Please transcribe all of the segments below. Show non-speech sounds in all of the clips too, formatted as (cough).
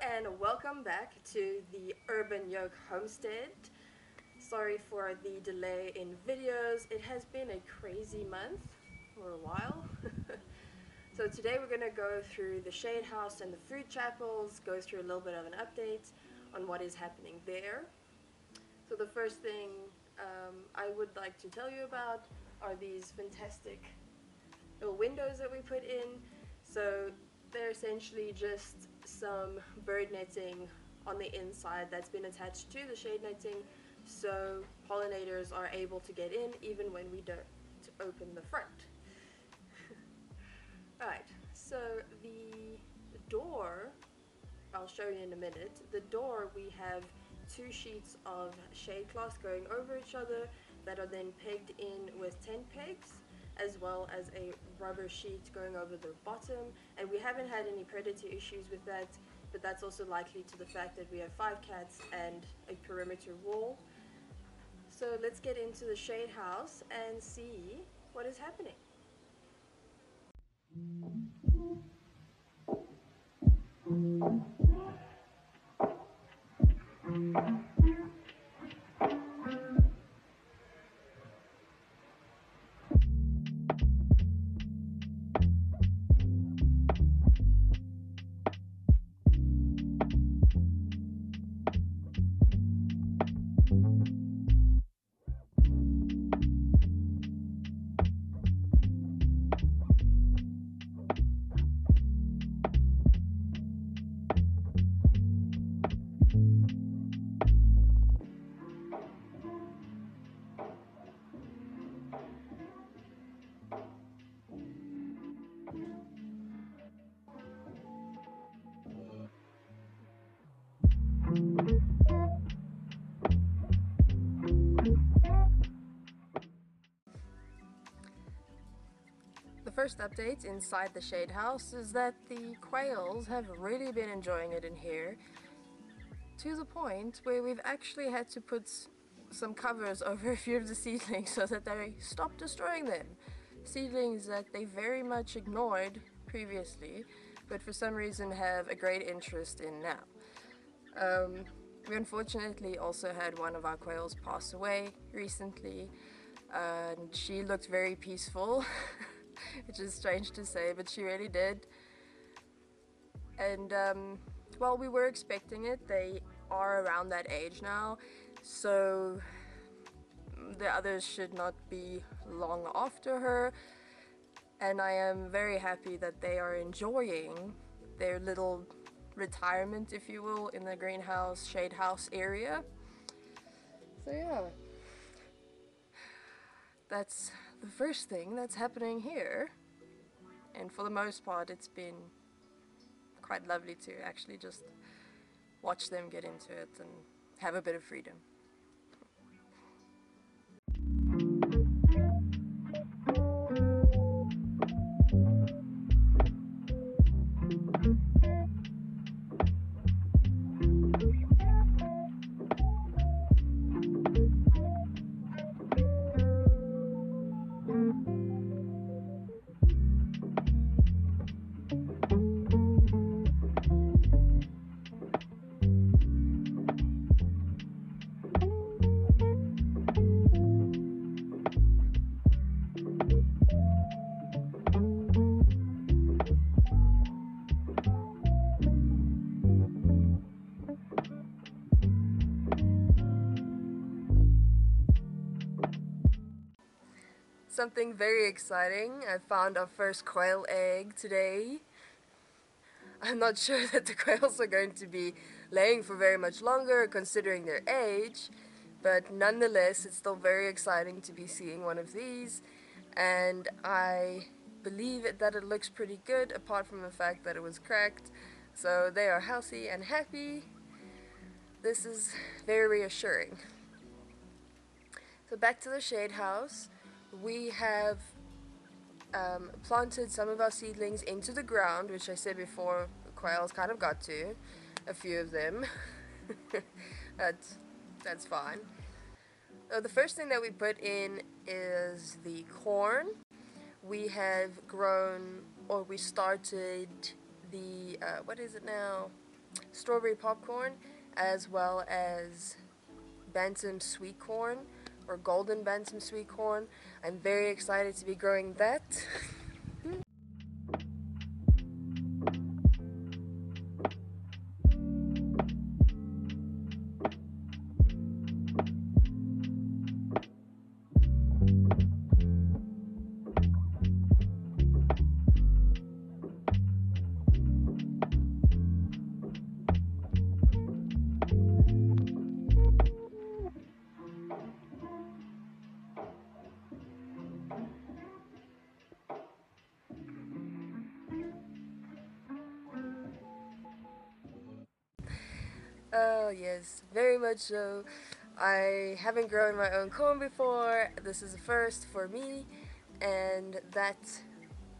and welcome back to the Urban Yolk Homestead. Sorry for the delay in videos. It has been a crazy month for a while. (laughs) so today we're going to go through the Shade House and the Food Chapels, go through a little bit of an update on what is happening there. So the first thing um, I would like to tell you about are these fantastic little windows that we put in. So they're essentially just some bird netting on the inside that's been attached to the shade netting so pollinators are able to get in even when we don't open the front. (laughs) right, so the door, I'll show you in a minute, the door we have two sheets of shade cloth going over each other that are then pegged in with tent pegs as well as a rubber sheet going over the bottom. And we haven't had any predator issues with that but that's also likely to the fact that we have five cats and a perimeter wall. So let's get into the shade house and see what is happening The first update inside the shade house is that the quails have really been enjoying it in here to the point where we've actually had to put some covers (laughs) over a few of the seedlings so that they stop destroying them. Seedlings that they very much ignored previously but for some reason have a great interest in now. Um, we unfortunately also had one of our quails pass away recently and she looked very peaceful (laughs) which is strange to say, but she really did. And um, well, we were expecting it. They are around that age now, so the others should not be long after her. And I am very happy that they are enjoying their little retirement, if you will, in the greenhouse, shade house area. So yeah that's the first thing that's happening here. And for the most part, it's been quite lovely to actually just watch them get into it and have a bit of freedom. Something very exciting. I found our first quail egg today. I'm not (laughs) sure that the quails are going to be laying for very much longer considering their age, but nonetheless it's still very exciting to be seeing one of these and I believe that it looks pretty good apart from the fact that it was cracked. So they are healthy and happy. This is very reassuring. So back to the shade house we have um, planted some of our seedlings into the ground, which I said before, quails kind of got to, a few of them. (laughs) that's, that's fine. Uh, the first thing that we put in is the corn. We have grown, or we started the, uh, what is it now? strawberry popcorn as well as bantam sweet corn or golden bantam sweet corn. I'm very excited to be growing that. (laughs) yes, very much so. I haven't grown my own corn before. This is a first for me, and that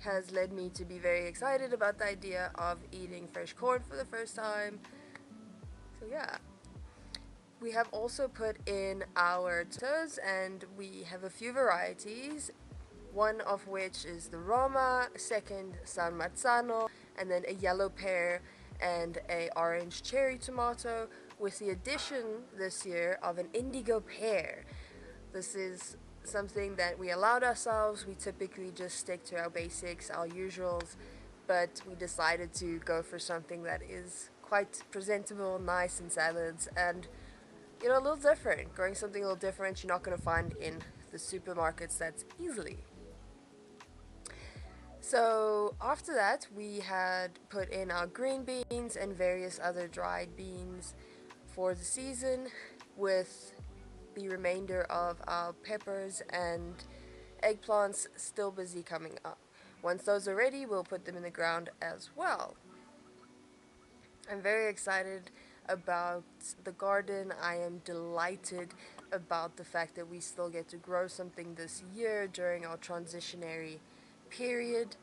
has led me to be very excited about the idea of eating fresh corn for the first time. So, yeah. We have also put in our toes, and we have a few varieties. One of which is the Roma, second San Marzano, and then a yellow pear and a orange cherry tomato with the addition this year of an indigo pear. This is something that we allowed ourselves. We typically just stick to our basics, our usuals, but we decided to go for something that is quite presentable, nice in salads, and you know, a little different. Growing something a little different you're not going to find in the supermarkets that's easily. So after that, we had put in our green beans and various other dried beans for the season with the remainder of our peppers and eggplants still busy coming up. Once those are ready, we'll put them in the ground as well. I'm very excited about the garden. I am delighted about the fact that we still get to grow something this year during our transitionary period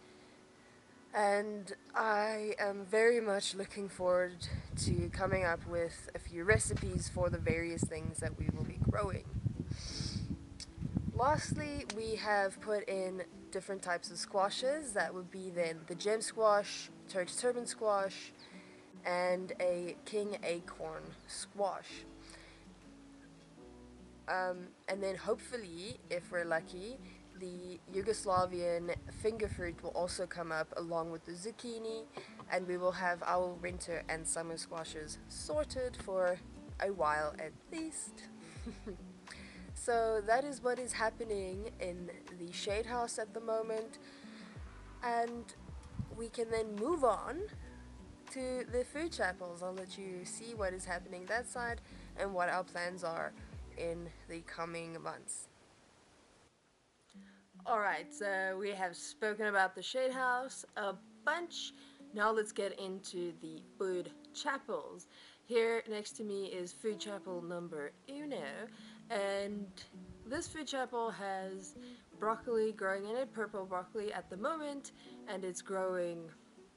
and I am very much looking forward to coming up with a few recipes for the various things that we will be growing. Lastly, we have put in different types of squashes. That would be then the gem squash, Turk's turban squash, and a king acorn squash. Um, and then hopefully, if we're lucky, the Yugoslavian finger fruit will also come up along with the zucchini and we will have our winter and summer squashes sorted for a while at least. (laughs) so that is what is happening in the shade house at the moment and we can then move on to the food chapels. I'll let you see what is happening that side and what our plans are in the coming months. Alright, so we have spoken about the Shade House a bunch. Now let's get into the food chapels. Here next to me is food chapel number uno, and this food chapel has broccoli growing in it, purple broccoli at the moment, and it's growing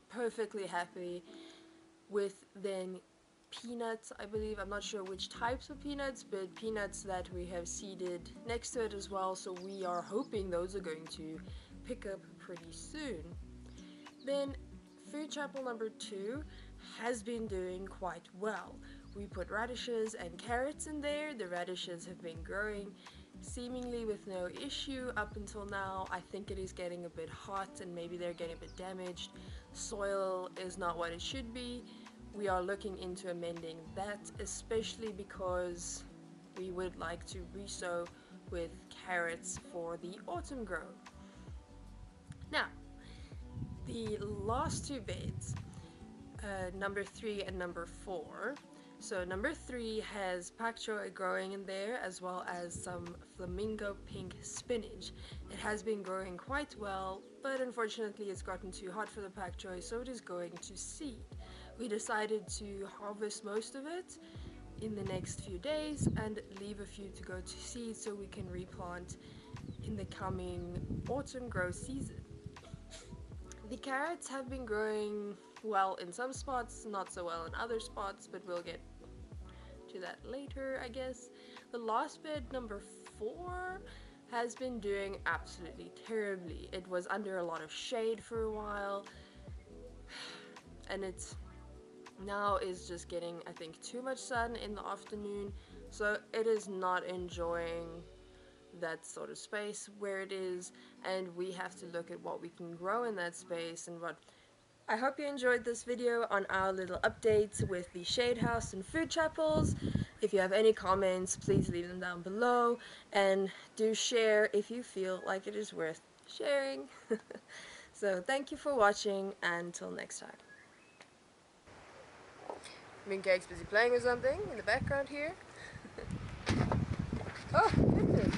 perfectly happy with then peanuts, I believe. I'm not sure which types of peanuts, but peanuts that we have seeded next to it as well. So we are hoping those are going to pick up pretty soon. Then food chapel number two has been doing quite well. We put radishes and carrots in there. The radishes have been growing seemingly with no issue up until now. I think it is getting a bit hot and maybe they're getting a bit damaged. Soil is not what it should be we are looking into amending that, especially because we would like to resow with carrots for the autumn grow. Now, the last two beds, uh, number three and number four. So number three has pak choi growing in there as well as some flamingo pink spinach. It has been growing quite well, but unfortunately it's gotten too hot for the pak choi, so it is going to seed we decided to harvest most of it in the next few days and leave a few to go to seed so we can replant in the coming autumn grow season. The carrots have been growing well in some spots, not so well in other spots, but we'll get to that later, I guess. The last bed, number four, has been doing absolutely terribly. It was under a lot of shade for a while, (sighs) and it's now is just getting I think too much sun in the afternoon. So it is not enjoying that sort of space where it is. And we have to look at what we can grow in that space and what I hope you enjoyed this video on our little updates with the shade house and food chapels. If you have any comments please leave them down below. And do share if you feel like it is worth sharing. (laughs) So thank you for watching. And until next time Mincake's busy playing or something in the background here. (laughs) oh, goodness.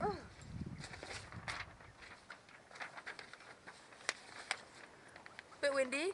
Oh. Bit windy.